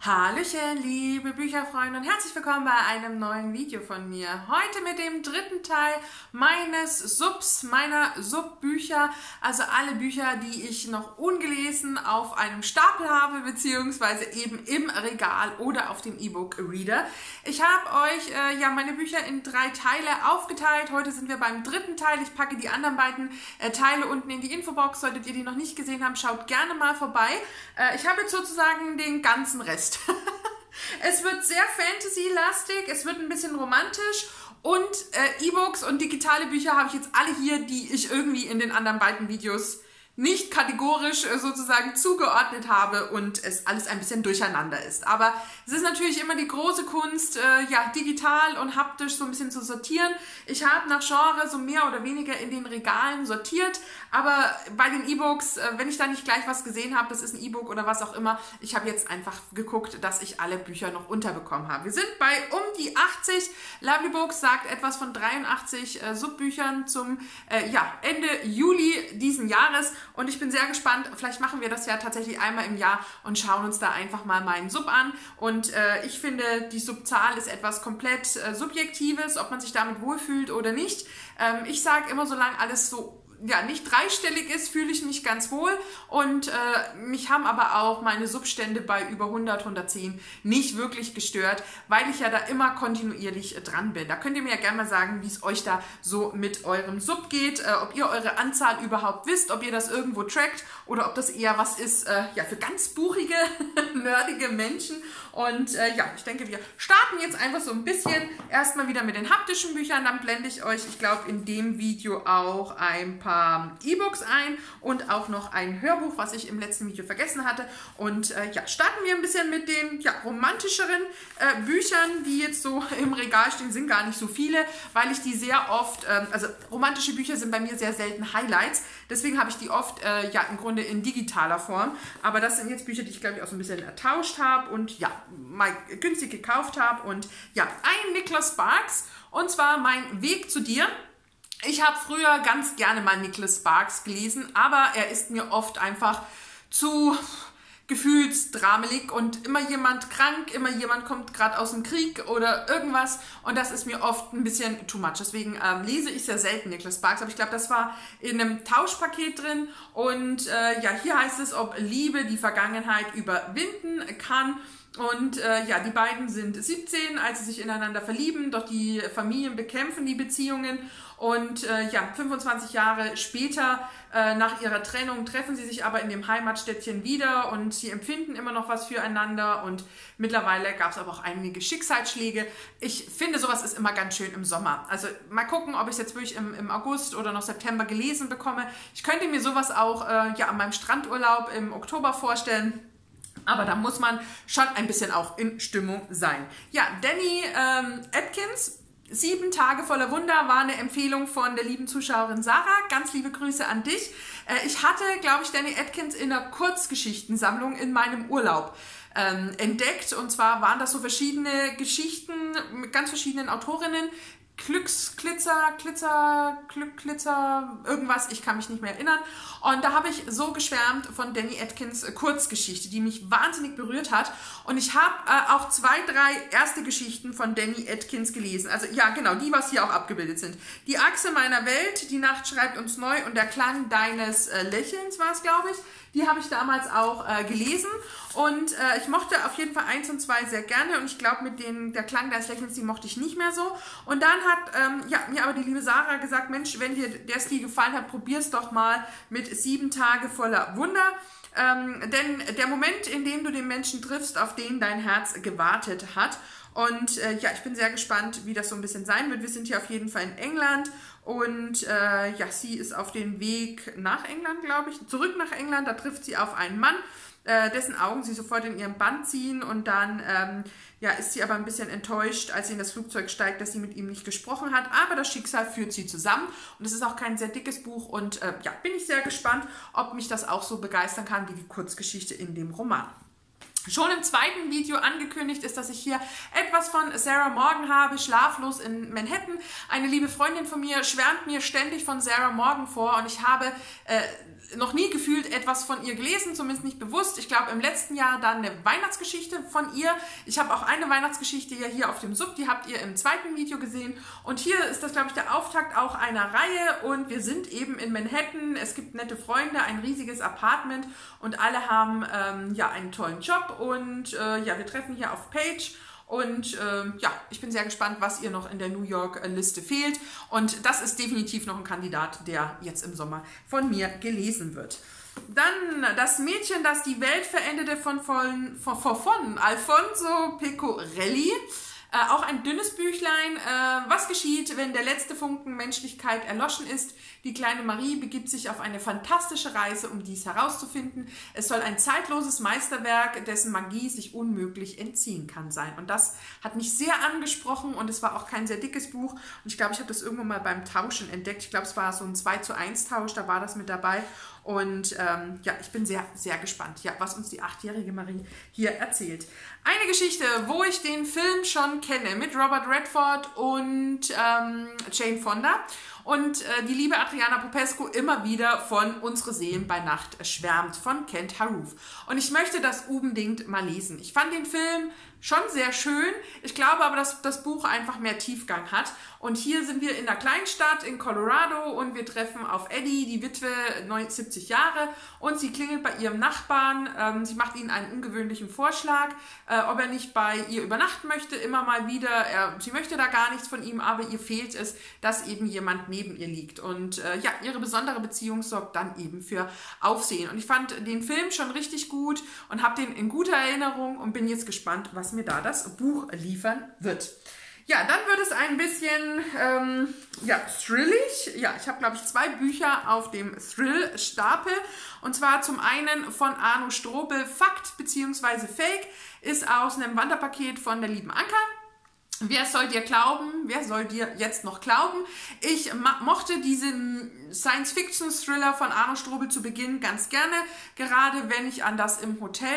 Hallöchen, liebe Bücherfreunde und herzlich willkommen bei einem neuen Video von mir. Heute mit dem dritten Teil meines Subs, meiner Subbücher, also alle Bücher, die ich noch ungelesen auf einem Stapel habe, beziehungsweise eben im Regal oder auf dem E-Book-Reader. Ich habe euch äh, ja meine Bücher in drei Teile aufgeteilt. Heute sind wir beim dritten Teil. Ich packe die anderen beiden äh, Teile unten in die Infobox. Solltet ihr die noch nicht gesehen haben, schaut gerne mal vorbei. Äh, ich habe jetzt sozusagen den ganzen Rest ist. es wird sehr Fantasy-lastig, es wird ein bisschen romantisch und äh, E-Books und digitale Bücher habe ich jetzt alle hier, die ich irgendwie in den anderen beiden Videos nicht kategorisch äh, sozusagen zugeordnet habe und es alles ein bisschen durcheinander ist. Aber es ist natürlich immer die große Kunst, äh, ja, digital und haptisch so ein bisschen zu sortieren. Ich habe nach Genre so mehr oder weniger in den Regalen sortiert, aber bei den E-Books, äh, wenn ich da nicht gleich was gesehen habe, das ist ein E-Book oder was auch immer, ich habe jetzt einfach geguckt, dass ich alle Bücher noch unterbekommen habe. Wir sind bei um die 80. Lovely Books sagt etwas von 83 äh, Subbüchern zum äh, ja, Ende Juli diesen Jahres und ich bin sehr gespannt. Vielleicht machen wir das ja tatsächlich einmal im Jahr und schauen uns da einfach mal meinen Sub an. Und äh, ich finde, die Subzahl ist etwas komplett äh, Subjektives, ob man sich damit wohlfühlt oder nicht. Ähm, ich sage immer, solange alles so ja, nicht dreistellig ist, fühle ich mich ganz wohl und äh, mich haben aber auch meine Substände bei über 100, 110 nicht wirklich gestört, weil ich ja da immer kontinuierlich äh, dran bin. Da könnt ihr mir ja gerne mal sagen, wie es euch da so mit eurem Sub geht, äh, ob ihr eure Anzahl überhaupt wisst, ob ihr das irgendwo trackt oder ob das eher was ist äh, ja, für ganz buchige, nerdige Menschen und äh, ja, ich denke, wir starten jetzt einfach so ein bisschen erstmal wieder mit den haptischen Büchern. Dann blende ich euch, ich glaube, in dem Video auch ein paar E-Books ein und auch noch ein Hörbuch, was ich im letzten Video vergessen hatte. Und äh, ja, starten wir ein bisschen mit den ja, romantischeren äh, Büchern, die jetzt so im Regal stehen. Sind gar nicht so viele, weil ich die sehr oft, ähm, also romantische Bücher sind bei mir sehr selten Highlights. Deswegen habe ich die oft äh, ja im Grunde in digitaler Form. Aber das sind jetzt Bücher, die ich glaube ich auch so ein bisschen ertauscht habe. Und ja, mal günstig gekauft habe. Und ja, ein Niklas Sparks und zwar Mein Weg zu dir. Ich habe früher ganz gerne mal Niklas Sparks gelesen, aber er ist mir oft einfach zu gefühlsdramelig und immer jemand krank, immer jemand kommt gerade aus dem Krieg oder irgendwas und das ist mir oft ein bisschen too much. Deswegen ähm, lese ich sehr selten Nicholas Sparks, aber ich glaube, das war in einem Tauschpaket drin und äh, ja, hier heißt es, ob Liebe die Vergangenheit überwinden kann. Und äh, ja, die beiden sind 17, als sie sich ineinander verlieben, doch die Familien bekämpfen die Beziehungen. Und äh, ja, 25 Jahre später, äh, nach ihrer Trennung, treffen sie sich aber in dem Heimatstädtchen wieder und sie empfinden immer noch was füreinander. Und mittlerweile gab es aber auch einige Schicksalsschläge. Ich finde, sowas ist immer ganz schön im Sommer. Also mal gucken, ob ich es jetzt wirklich im, im August oder noch September gelesen bekomme. Ich könnte mir sowas auch äh, ja, an meinem Strandurlaub im Oktober vorstellen. Aber da muss man schon ein bisschen auch in Stimmung sein. Ja, Danny ähm, Atkins, Sieben Tage voller Wunder war eine Empfehlung von der lieben Zuschauerin Sarah. Ganz liebe Grüße an dich. Äh, ich hatte, glaube ich, Danny Atkins in einer Kurzgeschichtensammlung in meinem Urlaub ähm, entdeckt. Und zwar waren das so verschiedene Geschichten mit ganz verschiedenen Autorinnen, Glücks, Glitzer, Glitzer, Glück, Glitzer, irgendwas, ich kann mich nicht mehr erinnern. Und da habe ich so geschwärmt von Danny Atkins Kurzgeschichte, die mich wahnsinnig berührt hat. Und ich habe äh, auch zwei, drei erste Geschichten von Danny Atkins gelesen. Also ja, genau, die, was hier auch abgebildet sind. Die Achse meiner Welt, die Nacht schreibt uns neu und der Klang deines äh, Lächelns war es, glaube ich. Die habe ich damals auch äh, gelesen und äh, ich mochte auf jeden Fall eins und zwei sehr gerne und ich glaube mit den, der Klang des Lächelns, die mochte ich nicht mehr so. Und dann hat ähm, ja, mir aber die liebe Sarah gesagt, Mensch, wenn dir der Stil gefallen hat, probier es doch mal mit sieben Tage voller Wunder. Ähm, denn der Moment, in dem du den Menschen triffst, auf den dein Herz gewartet hat. Und äh, ja, ich bin sehr gespannt, wie das so ein bisschen sein wird. Wir sind hier auf jeden Fall in England und äh, ja, sie ist auf dem Weg nach England, glaube ich, zurück nach England. Da trifft sie auf einen Mann, äh, dessen Augen sie sofort in ihren Band ziehen. Und dann ähm, ja, ist sie aber ein bisschen enttäuscht, als sie in das Flugzeug steigt, dass sie mit ihm nicht gesprochen hat. Aber das Schicksal führt sie zusammen. Und es ist auch kein sehr dickes Buch. Und äh, ja, bin ich sehr gespannt, ob mich das auch so begeistern kann wie die Kurzgeschichte in dem Roman. Schon im zweiten Video angekündigt ist, dass ich hier etwas von Sarah Morgan habe, Schlaflos in Manhattan. Eine liebe Freundin von mir schwärmt mir ständig von Sarah Morgan vor und ich habe äh, noch nie gefühlt etwas von ihr gelesen, zumindest nicht bewusst. Ich glaube im letzten Jahr dann eine Weihnachtsgeschichte von ihr. Ich habe auch eine Weihnachtsgeschichte ja hier auf dem Sub, die habt ihr im zweiten Video gesehen. Und hier ist das, glaube ich, der Auftakt auch einer Reihe und wir sind eben in Manhattan. Es gibt nette Freunde, ein riesiges Apartment und alle haben ähm, ja einen tollen Job und äh, ja, wir treffen hier auf Page und ähm, ja, ich bin sehr gespannt, was ihr noch in der New York-Liste fehlt. Und das ist definitiv noch ein Kandidat, der jetzt im Sommer von mir gelesen wird. Dann das Mädchen, das die Welt veränderte von, von, von, von Alfonso Pecorelli. Äh, auch ein dünnes Büchlein. Äh, was geschieht, wenn der letzte Funken Menschlichkeit erloschen ist? Die kleine Marie begibt sich auf eine fantastische Reise, um dies herauszufinden. Es soll ein zeitloses Meisterwerk, dessen Magie sich unmöglich entziehen kann sein. Und das hat mich sehr angesprochen und es war auch kein sehr dickes Buch. Und ich glaube, ich habe das irgendwann mal beim Tauschen entdeckt. Ich glaube, es war so ein 2 zu 1 Tausch, da war das mit dabei. Und ähm, ja, ich bin sehr, sehr gespannt, ja, was uns die achtjährige Marie hier erzählt. Eine Geschichte, wo ich den Film schon kenne, mit Robert Redford und ähm, Jane Fonda und äh, die liebe Adriana Popescu immer wieder von Unsere Seelen bei Nacht schwärmt von Kent Haruf. Und ich möchte das unbedingt mal lesen. Ich fand den Film schon sehr schön. Ich glaube aber, dass das Buch einfach mehr Tiefgang hat. Und hier sind wir in der Kleinstadt in Colorado und wir treffen auf Eddie, die Witwe, 70 Jahre, und sie klingelt bei ihrem Nachbarn. Ähm, sie macht ihnen einen ungewöhnlichen Vorschlag, äh, ob er nicht bei ihr übernachten möchte, immer mal wieder. Er, sie möchte da gar nichts von ihm, aber ihr fehlt es, dass eben jemand neben ihr liegt. Und äh, ja, ihre besondere Beziehung sorgt dann eben für Aufsehen. Und ich fand den Film schon richtig gut und habe den in guter Erinnerung und bin jetzt gespannt, was mir da das Buch liefern wird. Ja, dann wird es ein bisschen ähm, ja, thrillig. Ja, ich habe, glaube ich, zwei Bücher auf dem Thrill-Stapel. Und zwar zum einen von Arno Strobel, Fakt bzw. Fake, ist aus einem Wanderpaket von der lieben Anka. Wer soll dir glauben? Wer soll dir jetzt noch glauben? Ich mochte diesen Science-Fiction-Thriller von Arno Strobel zu Beginn ganz gerne, gerade wenn ich an das im Hotel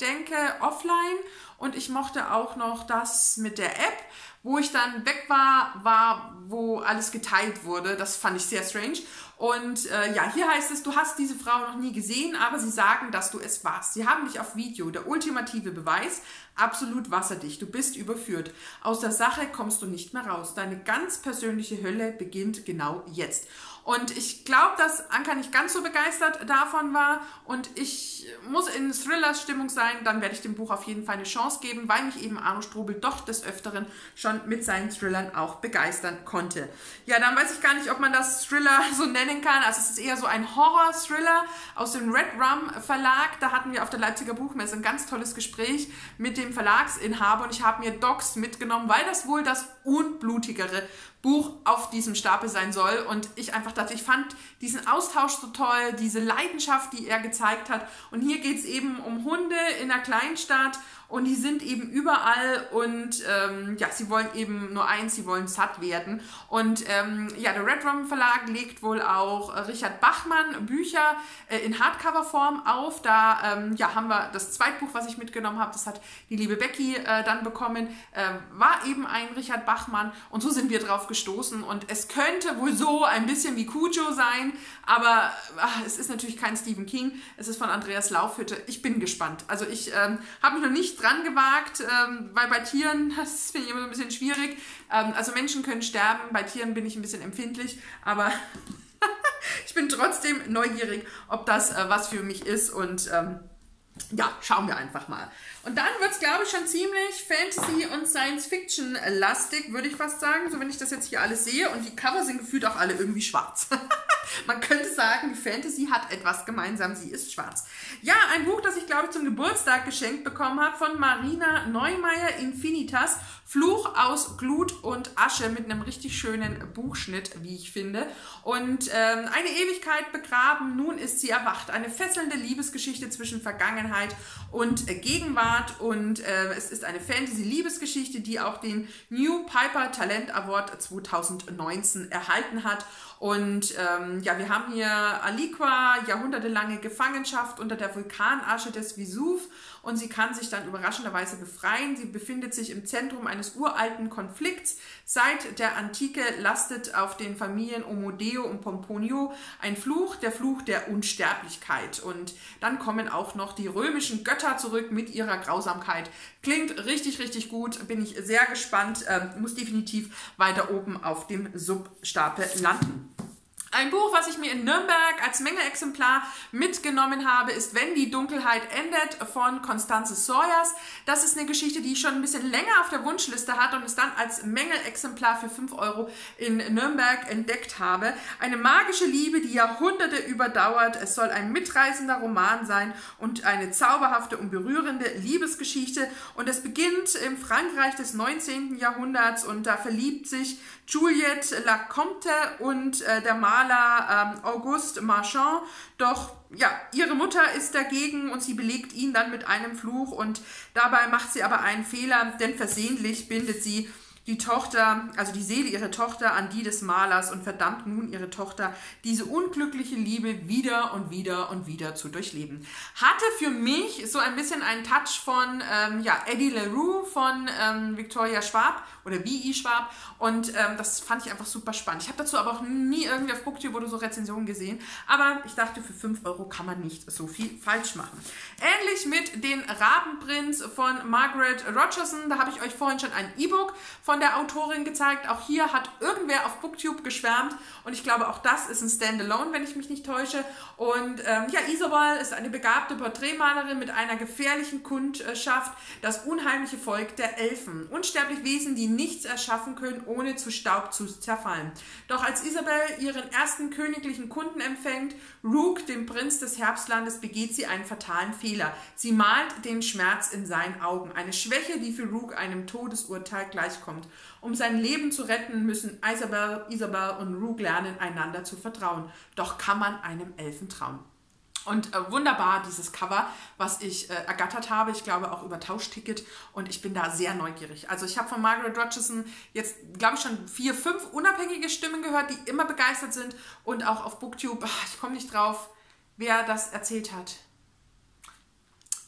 denke, offline. Und ich mochte auch noch das mit der App. Wo ich dann weg war, war, wo alles geteilt wurde. Das fand ich sehr strange. Und äh, ja, hier heißt es, du hast diese Frau noch nie gesehen, aber sie sagen, dass du es warst. Sie haben dich auf Video, der ultimative Beweis, absolut wasserdicht. Du bist überführt. Aus der Sache kommst du nicht mehr raus. Deine ganz persönliche Hölle beginnt genau jetzt. Und ich glaube, dass Anka nicht ganz so begeistert davon war. Und ich muss in Thriller-Stimmung sein. Dann werde ich dem Buch auf jeden Fall eine Chance geben, weil mich eben Arno Strobel doch des Öfteren schon mit seinen Thrillern auch begeistern konnte. Ja, dann weiß ich gar nicht, ob man das Thriller so nennen kann. Also es ist eher so ein Horror-Thriller aus dem Red Rum Verlag. Da hatten wir auf der Leipziger Buchmesse ein ganz tolles Gespräch mit dem Verlagsinhaber und ich habe mir Docs mitgenommen, weil das wohl das unblutigere Buch auf diesem Stapel sein soll. Und ich einfach dachte, ich fand diesen Austausch so toll, diese Leidenschaft, die er gezeigt hat. Und hier geht es eben um Hunde in einer Kleinstadt und die sind eben überall und ähm, ja, sie wollen eben nur eins, sie wollen satt werden. Und ähm, ja, der Red Rum Verlag legt wohl auch Richard Bachmann Bücher äh, in Hardcover-Form auf. Da ähm, ja, haben wir das Zweitbuch, was ich mitgenommen habe, das hat die liebe Becky äh, dann bekommen, äh, war eben ein Richard Bachmann und so sind wir drauf gestoßen und es könnte wohl so ein bisschen wie Cujo sein, aber ach, es ist natürlich kein Stephen King, es ist von Andreas Laufhütte. Ich bin gespannt. Also ich ähm, habe mich noch nicht dran gewagt, ähm, weil bei Tieren, das finde ich immer so ein bisschen schwierig. Ähm, also Menschen können sterben, bei Tieren bin ich ein bisschen empfindlich, aber ich bin trotzdem neugierig, ob das äh, was für mich ist und ähm, ja, schauen wir einfach mal. Und dann wird es, glaube ich, schon ziemlich Fantasy- und Science-Fiction-lastig, würde ich fast sagen, so wenn ich das jetzt hier alles sehe. Und die Cover sind gefühlt auch alle irgendwie schwarz. Man könnte sagen, die Fantasy hat etwas gemeinsam, sie ist schwarz. Ja, ein Buch, das ich, glaube ich, zum Geburtstag geschenkt bekommen habe von Marina Neumeier, Infinitas. Fluch aus Glut und Asche mit einem richtig schönen Buchschnitt, wie ich finde. Und ähm, eine Ewigkeit begraben, nun ist sie erwacht. Eine fesselnde Liebesgeschichte zwischen Vergangenheit und Gegenwart. Und äh, es ist eine Fantasy-Liebesgeschichte, die auch den New Piper Talent Award 2019 erhalten hat. Und ähm, ja, wir haben hier Aliqua, jahrhundertelange Gefangenschaft unter der Vulkanasche des Vesuv und sie kann sich dann überraschenderweise befreien. Sie befindet sich im Zentrum eines uralten Konflikts. Seit der Antike lastet auf den Familien Omodeo und Pomponio ein Fluch, der Fluch der Unsterblichkeit. Und dann kommen auch noch die römischen Götter zurück mit ihrer Grausamkeit. Klingt richtig, richtig gut. Bin ich sehr gespannt. Ähm, muss definitiv weiter oben auf dem Substapel landen. Ein Buch, was ich mir in Nürnberg als Mängelexemplar mitgenommen habe, ist Wenn die Dunkelheit endet von Constanze Sawyers. Das ist eine Geschichte, die ich schon ein bisschen länger auf der Wunschliste hatte und es dann als Mängelexemplar für 5 Euro in Nürnberg entdeckt habe. Eine magische Liebe, die Jahrhunderte überdauert. Es soll ein mitreißender Roman sein und eine zauberhafte und berührende Liebesgeschichte. Und es beginnt im Frankreich des 19. Jahrhunderts und da verliebt sich Juliette Lacomte und äh, der Maler ähm, Auguste Marchand. Doch ja, ihre Mutter ist dagegen und sie belegt ihn dann mit einem Fluch und dabei macht sie aber einen Fehler, denn versehentlich bindet sie die Tochter, also die Seele ihrer Tochter an die des Malers und verdammt nun ihre Tochter, diese unglückliche Liebe wieder und wieder und wieder zu durchleben. Hatte für mich so ein bisschen einen Touch von ähm, ja, Eddie LaRue von ähm, Victoria Schwab oder B.I. Schwab und ähm, das fand ich einfach super spannend. Ich habe dazu aber auch nie irgendwie auf Booktube oder so Rezensionen gesehen, aber ich dachte, für 5 Euro kann man nicht so viel falsch machen. Ähnlich mit den Rabenprinz von Margaret Rogerson, da habe ich euch vorhin schon ein E-Book von der Autorin gezeigt. Auch hier hat irgendwer auf Booktube geschwärmt und ich glaube, auch das ist ein Standalone, wenn ich mich nicht täusche. Und ähm, ja, Isabel ist eine begabte Porträtmalerin mit einer gefährlichen Kundschaft, das unheimliche Volk der Elfen. Unsterblich Wesen, die nichts erschaffen können, ohne zu Staub zu zerfallen. Doch als Isabel ihren ersten königlichen Kunden empfängt, Rook, dem Prinz des Herbstlandes, begeht sie einen fatalen Fehler. Sie malt den Schmerz in seinen Augen. Eine Schwäche, die für Rook einem Todesurteil gleichkommt. Um sein Leben zu retten, müssen Isabel, Isabel und Rook lernen, einander zu vertrauen. Doch kann man einem Elfen trauen. Und äh, wunderbar dieses Cover, was ich äh, ergattert habe, ich glaube auch über Tauschticket und ich bin da sehr neugierig. Also ich habe von Margaret Rogerson jetzt, glaube ich, schon vier, fünf unabhängige Stimmen gehört, die immer begeistert sind und auch auf Booktube, ach, ich komme nicht drauf, wer das erzählt hat.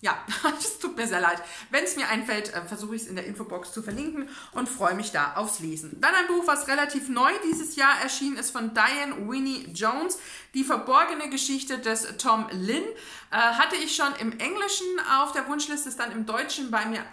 Ja, es tut mir sehr leid. Wenn es mir einfällt, äh, versuche ich es in der Infobox zu verlinken und freue mich da aufs Lesen. Dann ein Buch, was relativ neu dieses Jahr erschienen ist von Diane Winnie Jones. Die verborgene Geschichte des Tom Lynn äh, hatte ich schon im Englischen auf der Wunschliste, ist dann im Deutschen bei mir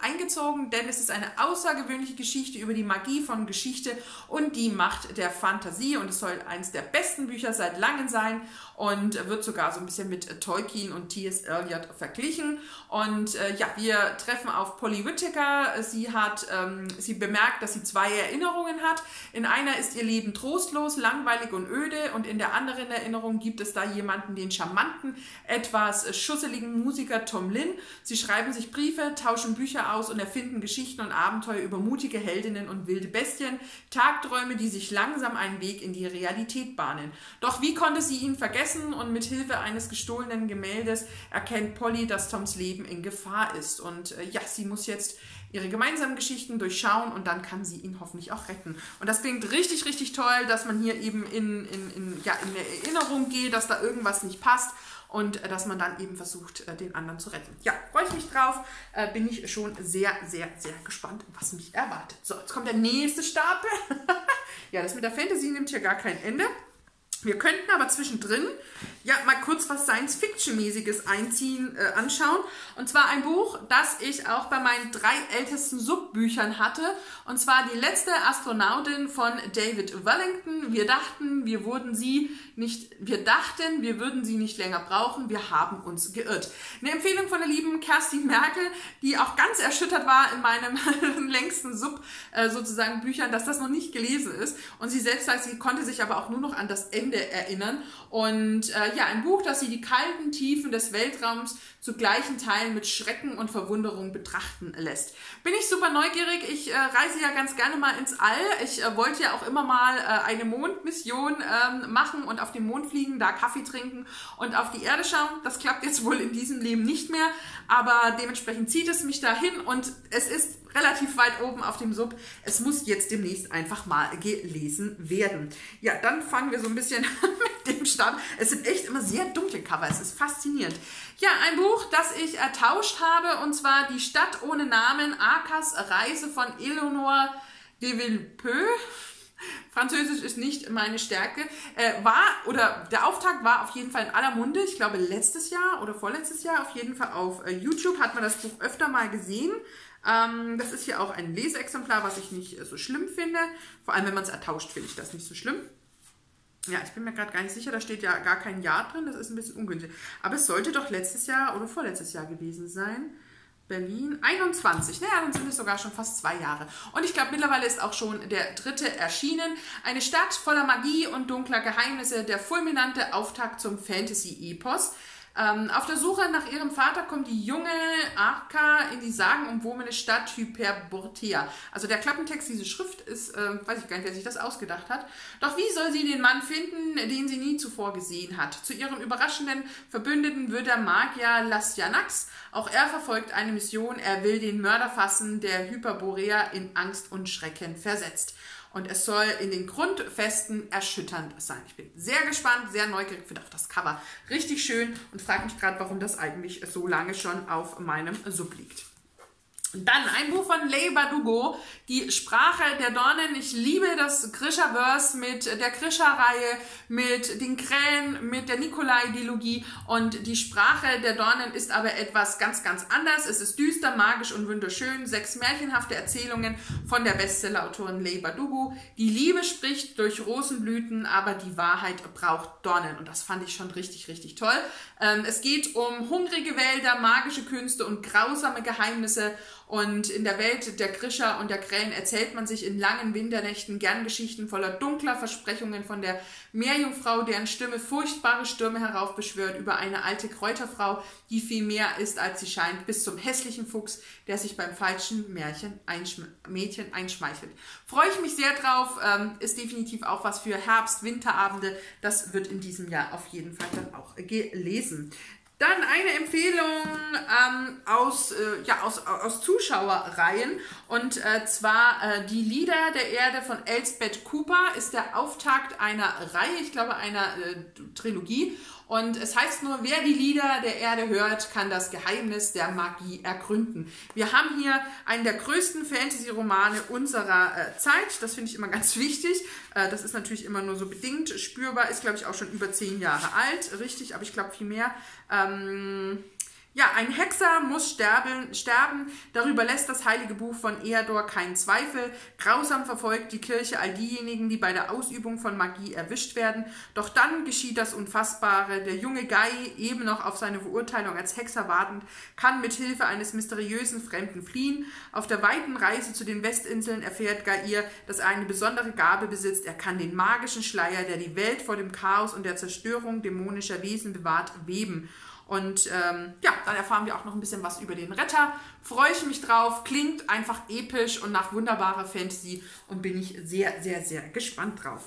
eingezogen, denn es ist eine außergewöhnliche Geschichte über die Magie von Geschichte und die Macht der Fantasie und es soll eines der besten Bücher seit langem sein und wird sogar so ein bisschen mit Tolkien und T.S. Eliot verglichen. Und äh, ja, wir treffen auf Polly Whittaker. Sie hat, ähm, sie bemerkt, dass sie zwei Erinnerungen hat. In einer ist ihr Leben trostlos, langweilig und öde und in der anderen Erinnerung gibt es da jemanden, den charmanten, etwas schusseligen Musiker Tom Lynn. Sie schreiben sich Briefe, tauschen Bücher aus und erfinden Geschichten und Abenteuer über mutige Heldinnen und wilde Bestien, Tagträume, die sich langsam einen Weg in die Realität bahnen. Doch wie konnte sie ihn vergessen und mit Hilfe eines gestohlenen Gemäldes erkennt Polly, dass Toms Leben in Gefahr ist. Und äh, ja, sie muss jetzt ihre gemeinsamen Geschichten durchschauen und dann kann sie ihn hoffentlich auch retten. Und das klingt richtig, richtig toll, dass man hier eben in, in, in, ja, in eine Erinnerung geht, dass da irgendwas nicht passt und äh, dass man dann eben versucht, äh, den anderen zu retten. Ja, freue ich mich drauf. Äh, bin ich schon sehr, sehr, sehr gespannt, was mich erwartet. So, jetzt kommt der nächste Stapel. ja, das mit der Fantasy nimmt hier gar kein Ende. Wir könnten aber zwischendrin ja mal kurz was Science-Fiction-mäßiges einziehen, äh, anschauen. Und zwar ein Buch, das ich auch bei meinen drei ältesten Subbüchern hatte. Und zwar die letzte Astronautin von David Wellington. Wir dachten, wir wurden sie nicht, wir dachten, wir würden sie nicht länger brauchen. Wir haben uns geirrt. Eine Empfehlung von der lieben Kerstin Merkel, die auch ganz erschüttert war in meinem längsten Sub äh, sozusagen Büchern, dass das noch nicht gelesen ist. Und sie selbst sagt, sie konnte sich aber auch nur noch an das Ende Ende erinnern. Und äh, ja, ein Buch, das sie die kalten Tiefen des Weltraums zu gleichen Teilen mit Schrecken und Verwunderung betrachten lässt. Bin ich super neugierig. Ich äh, reise ja ganz gerne mal ins All. Ich äh, wollte ja auch immer mal äh, eine Mondmission ähm, machen und auf den Mond fliegen, da Kaffee trinken und auf die Erde schauen. Das klappt jetzt wohl in diesem Leben nicht mehr, aber dementsprechend zieht es mich dahin und es ist relativ weit oben auf dem Sub. Es muss jetzt demnächst einfach mal gelesen werden. Ja, dann fangen wir so ein bisschen mit dem Stand. Es sind echt immer sehr dunkle Cover. Es ist faszinierend. Ja, ein Buch, das ich ertauscht habe, und zwar Die Stadt ohne Namen, Arkas Reise von Eleonore de Villepeux. Französisch ist nicht meine Stärke. Äh, war, oder der Auftakt war auf jeden Fall in aller Munde. Ich glaube, letztes Jahr oder vorletztes Jahr auf jeden Fall auf äh, YouTube hat man das Buch öfter mal gesehen. Ähm, das ist hier auch ein Leseexemplar, was ich nicht äh, so schlimm finde. Vor allem, wenn man es ertauscht, finde ich das nicht so schlimm. Ja, ich bin mir gerade gar nicht sicher, da steht ja gar kein Jahr drin, das ist ein bisschen ungünstig. Aber es sollte doch letztes Jahr oder vorletztes Jahr gewesen sein. Berlin 21. Naja, dann sind es sogar schon fast zwei Jahre. Und ich glaube, mittlerweile ist auch schon der dritte erschienen. Eine Stadt voller Magie und dunkler Geheimnisse, der fulminante Auftakt zum Fantasy-Epos. Ähm, auf der Suche nach ihrem Vater kommt die junge Arka in die sagenumwobene Stadt Hyperbortea. Also der Klappentext, diese Schrift ist, äh, weiß ich gar nicht, wer sich das ausgedacht hat. Doch wie soll sie den Mann finden, den sie nie zuvor gesehen hat? Zu ihrem überraschenden Verbündeten wird der Magier Lastianax. Auch er verfolgt eine Mission. Er will den Mörder fassen, der Hyperborea in Angst und Schrecken versetzt und es soll in den Grundfesten erschütternd sein. Ich bin sehr gespannt, sehr neugierig, finde auch das Cover richtig schön und frage mich gerade, warum das eigentlich so lange schon auf meinem Sub liegt. Dann ein Buch von Leigh Bardugo, die Sprache der Dornen. Ich liebe das Grisha-Verse mit der Grisha-Reihe, mit den Krähen, mit der Nikolai-Dilogie und die Sprache der Dornen ist aber etwas ganz, ganz anders. Es ist düster, magisch und wunderschön. Sechs märchenhafte Erzählungen von der Bestseller-Autorin Leigh Bardugo. Die Liebe spricht durch Rosenblüten, aber die Wahrheit braucht Dornen und das fand ich schon richtig, richtig toll. Ähm, es geht um hungrige Wälder, magische Künste und grausame Geheimnisse und in der Welt der Grischer und der Krähen erzählt man sich in langen Winternächten gern Geschichten voller dunkler Versprechungen von der Meerjungfrau, deren Stimme furchtbare Stürme heraufbeschwört, über eine alte Kräuterfrau, die viel mehr ist, als sie scheint, bis zum hässlichen Fuchs, der sich beim falschen Märchen einschm Mädchen einschmeichelt. Freue ich mich sehr drauf, ähm, ist definitiv auch was für Herbst-Winterabende. Das wird in diesem Jahr auf jeden Fall dann auch gelesen. Dann eine Empfehlung ähm, aus, äh, ja, aus, aus Zuschauerreihen. Und äh, zwar äh, Die Lieder der Erde von Elsbeth Cooper ist der Auftakt einer Reihe, ich glaube einer äh, Trilogie und es heißt nur, wer die Lieder der Erde hört, kann das Geheimnis der Magie ergründen. Wir haben hier einen der größten Fantasy-Romane unserer äh, Zeit. Das finde ich immer ganz wichtig. Äh, das ist natürlich immer nur so bedingt spürbar. Ist, glaube ich, auch schon über zehn Jahre alt. Richtig, aber ich glaube viel mehr. Ähm ja, ein Hexer muss sterben, sterben. Darüber lässt das heilige Buch von Eador keinen Zweifel. Grausam verfolgt die Kirche all diejenigen, die bei der Ausübung von Magie erwischt werden. Doch dann geschieht das Unfassbare. Der junge Guy, eben noch auf seine Verurteilung als Hexer wartend, kann mit Hilfe eines mysteriösen Fremden fliehen. Auf der weiten Reise zu den Westinseln erfährt Gair, dass er eine besondere Gabe besitzt. Er kann den magischen Schleier, der die Welt vor dem Chaos und der Zerstörung dämonischer Wesen bewahrt, weben. Und ähm, ja, dann erfahren wir auch noch ein bisschen was über den Retter. Freue ich mich drauf. Klingt einfach episch und nach wunderbarer Fantasy und bin ich sehr, sehr, sehr gespannt drauf.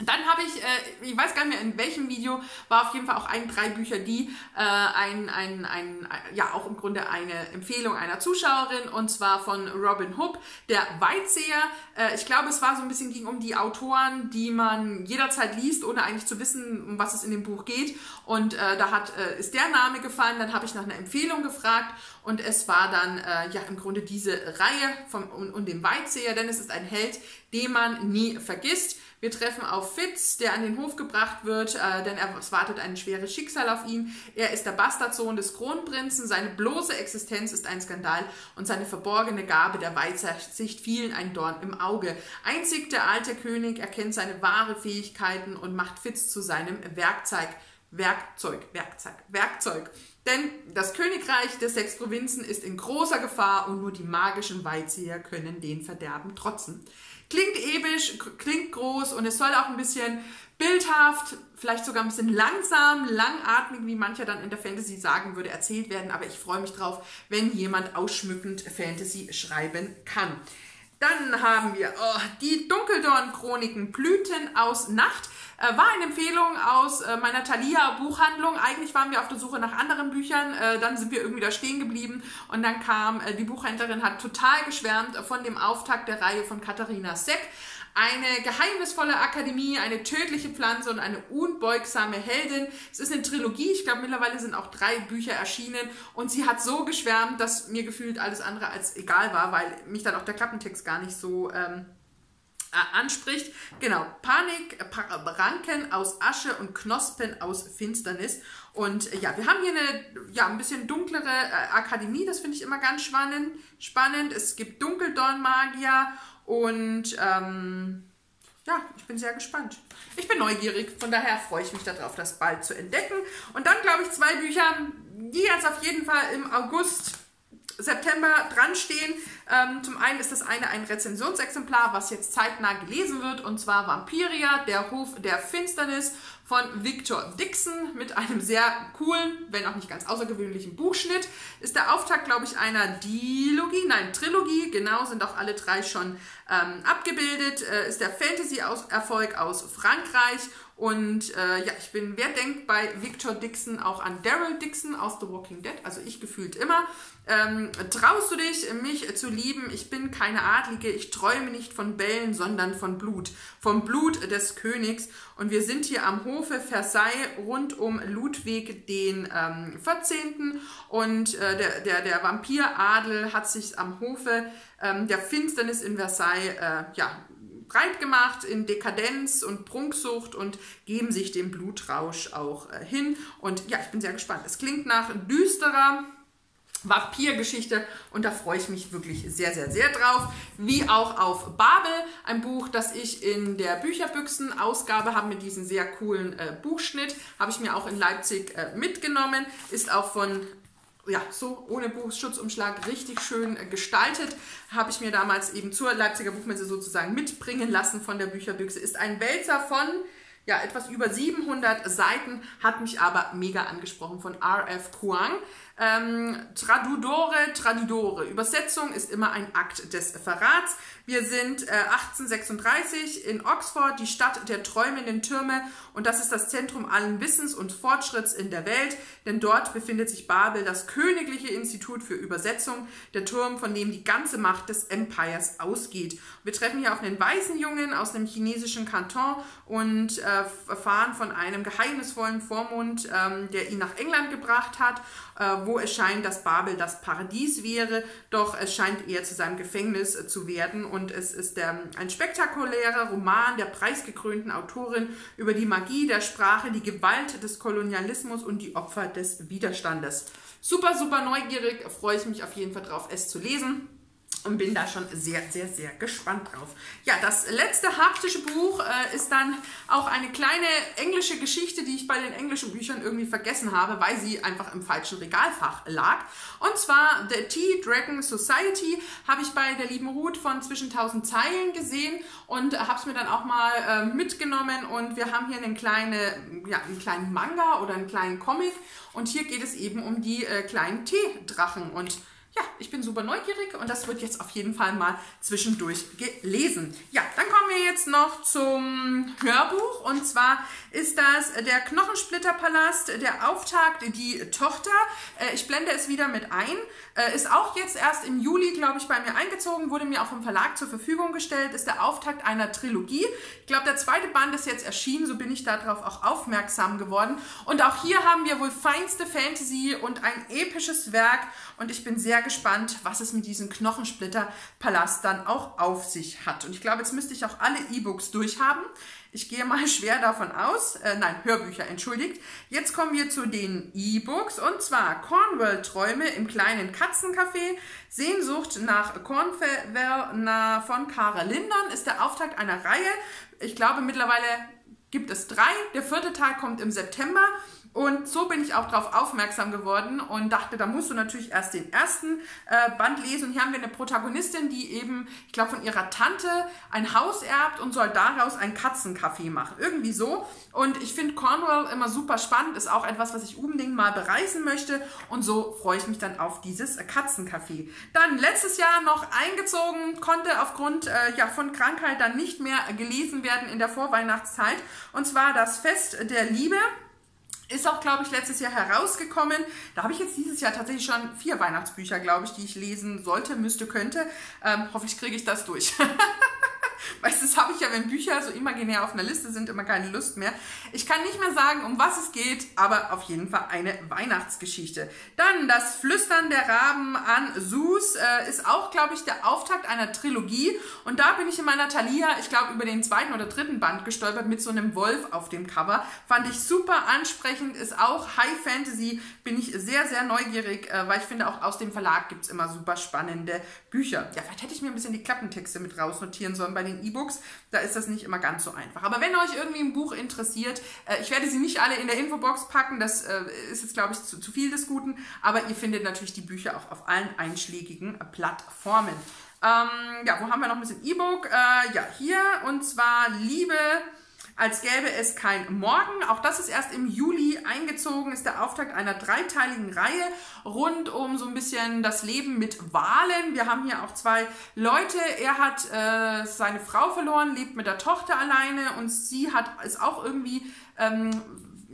Dann habe ich, äh, ich weiß gar nicht mehr in welchem Video, war auf jeden Fall auch ein drei Bücher, die äh, ein, ein, ein, ja auch im Grunde eine Empfehlung einer Zuschauerin und zwar von Robin Hood, der Weitseher. Äh, ich glaube, es war so ein bisschen ging um die Autoren, die man jederzeit liest, ohne eigentlich zu wissen, um was es in dem Buch geht. Und äh, da hat äh, ist der Name gefallen. Dann habe ich nach einer Empfehlung gefragt und es war dann äh, ja im Grunde diese Reihe vom und, und dem Weitseher, denn es ist ein Held, den man nie vergisst. Wir treffen auf Fitz, der an den Hof gebracht wird, äh, denn er, es wartet ein schweres Schicksal auf ihn. Er ist der Bastardsohn des Kronprinzen, seine bloße Existenz ist ein Skandal und seine verborgene Gabe der Weitsicht vielen ein Dorn im Auge. Einzig der alte König erkennt seine wahre Fähigkeiten und macht Fitz zu seinem Werkzeug. Werkzeug, Werkzeug, Werkzeug. Denn das Königreich der sechs Provinzen ist in großer Gefahr und nur die magischen Weitseher können den Verderben trotzen. Klingt episch, klingt groß und es soll auch ein bisschen bildhaft, vielleicht sogar ein bisschen langsam, langatmig, wie mancher dann in der Fantasy sagen würde, erzählt werden. Aber ich freue mich drauf, wenn jemand ausschmückend Fantasy schreiben kann. Dann haben wir oh, die Dunkeldorn-Chroniken Blüten aus Nacht. Äh, war eine Empfehlung aus äh, meiner Thalia Buchhandlung. Eigentlich waren wir auf der Suche nach anderen Büchern. Äh, dann sind wir irgendwie da stehen geblieben. Und dann kam äh, die Buchhändlerin, hat total geschwärmt von dem Auftakt der Reihe von Katharina Seck. Eine geheimnisvolle Akademie, eine tödliche Pflanze und eine unbeugsame Heldin. Es ist eine Trilogie. Ich glaube, mittlerweile sind auch drei Bücher erschienen. Und sie hat so geschwärmt, dass mir gefühlt alles andere als egal war, weil mich dann auch der Klappentext gar nicht so... Ähm, äh, anspricht. Genau, Panik, Ranken aus Asche und Knospen aus Finsternis. Und äh, ja, wir haben hier eine ja, ein bisschen dunklere äh, Akademie, das finde ich immer ganz spannend. spannend. Es gibt Dunkeldornmagier und ähm, ja, ich bin sehr gespannt. Ich bin neugierig, von daher freue ich mich darauf, das bald zu entdecken. Und dann glaube ich zwei Bücher, die jetzt auf jeden Fall im August September dran stehen. Ähm, zum einen ist das eine ein Rezensionsexemplar, was jetzt zeitnah gelesen wird, und zwar Vampiria, der Hof der Finsternis von Victor Dixon mit einem sehr coolen, wenn auch nicht ganz außergewöhnlichen Buchschnitt. Ist der Auftakt, glaube ich, einer Dilogie, nein, Trilogie, genau, sind auch alle drei schon ähm, abgebildet. Äh, ist der Fantasy-Erfolg aus Frankreich und äh, ja, ich bin, wer denkt bei Victor Dixon auch an Daryl Dixon aus The Walking Dead? Also ich gefühlt immer. Ähm, traust du dich, mich zu lieben? Ich bin keine Adlige, ich träume nicht von Bällen, sondern von Blut. Vom Blut des Königs. Und wir sind hier am Hofe Versailles rund um Ludwig den ähm, 14. Und äh, der, der, der Vampiradel hat sich am Hofe ähm, der Finsternis in Versailles äh, ja, breit gemacht in Dekadenz und Prunksucht und geben sich dem Blutrausch auch äh, hin. Und ja, ich bin sehr gespannt. Es klingt nach düsterer Vampirgeschichte und da freue ich mich wirklich sehr, sehr, sehr drauf. Wie auch auf Babel, ein Buch, das ich in der Bücherbüchsen-Ausgabe habe mit diesem sehr coolen äh, Buchschnitt, habe ich mir auch in Leipzig äh, mitgenommen, ist auch von ja, so ohne Buchschutzumschlag richtig schön äh, gestaltet. Habe ich mir damals eben zur Leipziger Buchmesse sozusagen mitbringen lassen von der Bücherbüchse. Ist ein Wälzer von ja, etwas über 700 Seiten, hat mich aber mega angesprochen von R.F. Kuang. Ähm, Tradudore, Tradidore. Übersetzung ist immer ein Akt des Verrats. Wir sind äh, 1836 in Oxford, die Stadt der träumenden Türme und das ist das Zentrum allen Wissens und Fortschritts in der Welt, denn dort befindet sich Babel, das königliche Institut für Übersetzung, der Turm, von dem die ganze Macht des Empires ausgeht. Wir treffen hier auf einen weißen Jungen aus dem chinesischen Kanton und äh, erfahren von einem geheimnisvollen Vormund, ähm, der ihn nach England gebracht hat äh, wo es scheint, dass Babel das Paradies wäre, doch es scheint eher zu seinem Gefängnis äh, zu werden und es ist der, ein spektakulärer Roman der preisgekrönten Autorin über die Magie der Sprache, die Gewalt des Kolonialismus und die Opfer des Widerstandes. Super, super neugierig, freue ich mich auf jeden Fall drauf, es zu lesen und bin da schon sehr, sehr, sehr gespannt drauf. Ja, das letzte haptische Buch äh, ist dann auch eine kleine englische Geschichte, die ich bei den englischen Büchern irgendwie vergessen habe, weil sie einfach im falschen Regalfach lag. Und zwar The Tea Dragon Society habe ich bei der lieben Ruth von zwischen 1000 Zeilen gesehen und habe es mir dann auch mal äh, mitgenommen und wir haben hier einen, kleine, ja, einen kleinen Manga oder einen kleinen Comic und hier geht es eben um die äh, kleinen Teedrachen und ja, ich bin super neugierig und das wird jetzt auf jeden Fall mal zwischendurch gelesen. Ja, dann kommen wir jetzt noch zum Hörbuch und zwar ist das der Knochensplitterpalast, der Auftakt, die Tochter. Äh, ich blende es wieder mit ein. Äh, ist auch jetzt erst im Juli, glaube ich, bei mir eingezogen, wurde mir auch vom Verlag zur Verfügung gestellt, ist der Auftakt einer Trilogie. Ich glaube, der zweite Band ist jetzt erschienen, so bin ich darauf auch aufmerksam geworden. Und auch hier haben wir wohl feinste Fantasy und ein episches Werk und ich bin sehr gespannt, was es mit diesem Knochensplitterpalast dann auch auf sich hat. Und ich glaube, jetzt müsste ich auch alle E-Books durchhaben. Ich gehe mal schwer davon aus, äh, nein, Hörbücher, entschuldigt. Jetzt kommen wir zu den E-Books und zwar Cornwall-Träume im kleinen Katzencafé, Sehnsucht nach Cornwall von Kara Lindern ist der Auftakt einer Reihe. Ich glaube, mittlerweile gibt es drei. Der vierte Teil kommt im September und so bin ich auch darauf aufmerksam geworden und dachte, da musst du natürlich erst den ersten äh, Band lesen. Und hier haben wir eine Protagonistin, die eben, ich glaube, von ihrer Tante ein Haus erbt und soll daraus ein Katzencafé machen. Irgendwie so. Und ich finde Cornwall immer super spannend, ist auch etwas, was ich unbedingt mal bereisen möchte. Und so freue ich mich dann auf dieses Katzencafé. Dann letztes Jahr noch eingezogen, konnte aufgrund äh, ja, von Krankheit dann nicht mehr gelesen werden in der Vorweihnachtszeit. Und zwar das Fest der Liebe. Ist auch, glaube ich, letztes Jahr herausgekommen. Da habe ich jetzt dieses Jahr tatsächlich schon vier Weihnachtsbücher, glaube ich, die ich lesen sollte, müsste, könnte. Ähm, hoffe ich, kriege ich das durch. Weißt du, das habe ich ja, wenn Bücher so imaginär auf einer Liste sind, immer keine Lust mehr. Ich kann nicht mehr sagen, um was es geht, aber auf jeden Fall eine Weihnachtsgeschichte. Dann das Flüstern der Raben an Sus äh, ist auch, glaube ich, der Auftakt einer Trilogie. Und da bin ich in meiner Thalia, ich glaube, über den zweiten oder dritten Band gestolpert mit so einem Wolf auf dem Cover. Fand ich super ansprechend, ist auch High Fantasy. Bin ich sehr, sehr neugierig, äh, weil ich finde, auch aus dem Verlag gibt es immer super spannende Bücher. Ja, vielleicht hätte ich mir ein bisschen die Klappentexte mit rausnotieren sollen bei den E-Books. Da ist das nicht immer ganz so einfach. Aber wenn euch irgendwie ein Buch interessiert, äh, ich werde sie nicht alle in der Infobox packen, das äh, ist jetzt, glaube ich, zu, zu, viel des Guten, aber ihr findet natürlich die Bücher auch auf allen einschlägigen Plattformen. Ähm, ja, wo haben wir noch ein bisschen E-Book? Äh, ja, hier und zwar Liebe als gäbe es kein Morgen. Auch das ist erst im Juli eingezogen, ist der Auftakt einer dreiteiligen Reihe rund um so ein bisschen das Leben mit Wahlen. Wir haben hier auch zwei Leute. Er hat äh, seine Frau verloren, lebt mit der Tochter alleine und sie hat ist auch irgendwie ähm,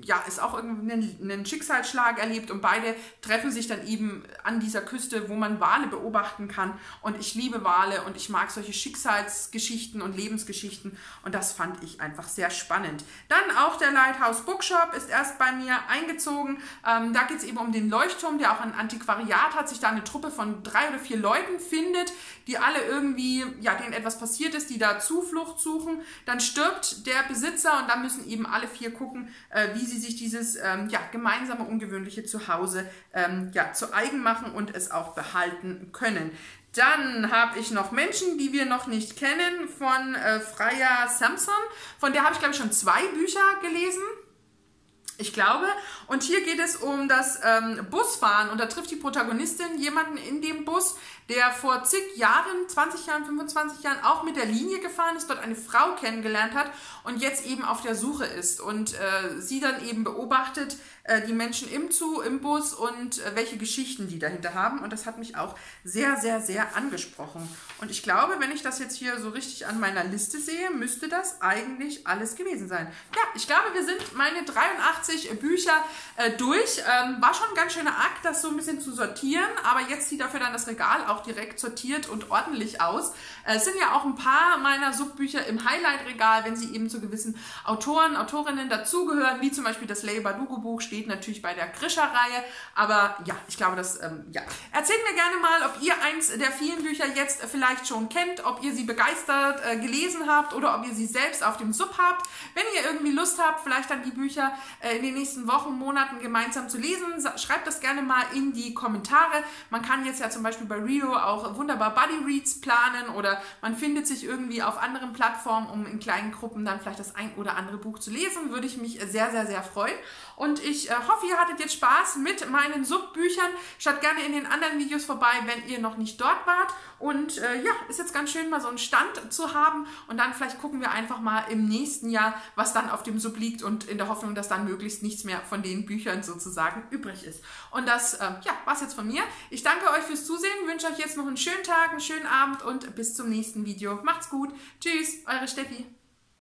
ja, ist auch irgendwie einen Schicksalsschlag erlebt und beide treffen sich dann eben an dieser Küste, wo man Wale beobachten kann. Und ich liebe Wale und ich mag solche Schicksalsgeschichten und Lebensgeschichten und das fand ich einfach sehr spannend. Dann auch der Lighthouse Bookshop ist erst bei mir eingezogen. Ähm, da geht es eben um den Leuchtturm, der auch ein Antiquariat hat, sich da eine Truppe von drei oder vier Leuten findet, die alle irgendwie, ja, denen etwas passiert ist, die da Zuflucht suchen. Dann stirbt der Besitzer und dann müssen eben alle vier gucken, äh, wie sie sich dieses ähm, ja, gemeinsame, ungewöhnliche Zuhause ähm, ja, zu eigen machen und es auch behalten können. Dann habe ich noch Menschen, die wir noch nicht kennen, von äh, Freya Samson. Von der habe ich, glaube ich, schon zwei Bücher gelesen. Ich glaube. Und hier geht es um das ähm, Busfahren und da trifft die Protagonistin jemanden in dem Bus, der vor zig Jahren, 20 Jahren, 25 Jahren auch mit der Linie gefahren ist, dort eine Frau kennengelernt hat und jetzt eben auf der Suche ist und äh, sie dann eben beobachtet, die Menschen im Zu, im Bus und äh, welche Geschichten die dahinter haben. Und das hat mich auch sehr, sehr, sehr angesprochen. Und ich glaube, wenn ich das jetzt hier so richtig an meiner Liste sehe, müsste das eigentlich alles gewesen sein. Ja, ich glaube, wir sind meine 83 Bücher äh, durch. Ähm, war schon ein ganz schöner Akt, das so ein bisschen zu sortieren, aber jetzt sieht dafür dann das Regal auch direkt sortiert und ordentlich aus. Äh, es sind ja auch ein paar meiner Subbücher im Highlight-Regal, wenn sie eben zu gewissen Autoren, Autorinnen dazugehören, wie zum Beispiel das Leigh Bardugo-Buch steht natürlich bei der Grischer-Reihe. Aber ja, ich glaube, das, ähm, ja. Erzählt mir gerne mal, ob ihr eins der vielen Bücher jetzt vielleicht schon kennt, ob ihr sie begeistert äh, gelesen habt oder ob ihr sie selbst auf dem Sub habt. Wenn ihr irgendwie Lust habt, vielleicht dann die Bücher äh, in den nächsten Wochen, Monaten gemeinsam zu lesen, schreibt das gerne mal in die Kommentare. Man kann jetzt ja zum Beispiel bei Rio auch wunderbar Buddy Reads planen oder man findet sich irgendwie auf anderen Plattformen, um in kleinen Gruppen dann vielleicht das ein oder andere Buch zu lesen. Würde ich mich sehr, sehr, sehr freuen. Und ich äh, hoffe, ihr hattet jetzt Spaß mit meinen Subbüchern. Schaut gerne in den anderen Videos vorbei, wenn ihr noch nicht dort wart. Und äh, ja, ist jetzt ganz schön, mal so einen Stand zu haben. Und dann vielleicht gucken wir einfach mal im nächsten Jahr, was dann auf dem Sub liegt und in der Hoffnung, dass dann möglichst nichts mehr von den Büchern sozusagen übrig ist. Und das äh, ja, war es jetzt von mir. Ich danke euch fürs Zusehen, wünsche euch jetzt noch einen schönen Tag, einen schönen Abend und bis zum nächsten Video. Macht's gut. Tschüss, eure Steffi.